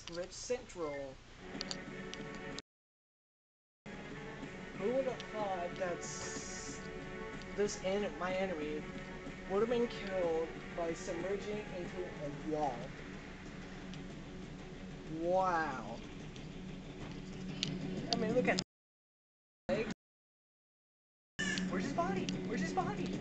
glitch central. Who would have thought that this en my enemy would have been killed by submerging into a wall? Wow. I mean, look at. Where's his body? Where's his body?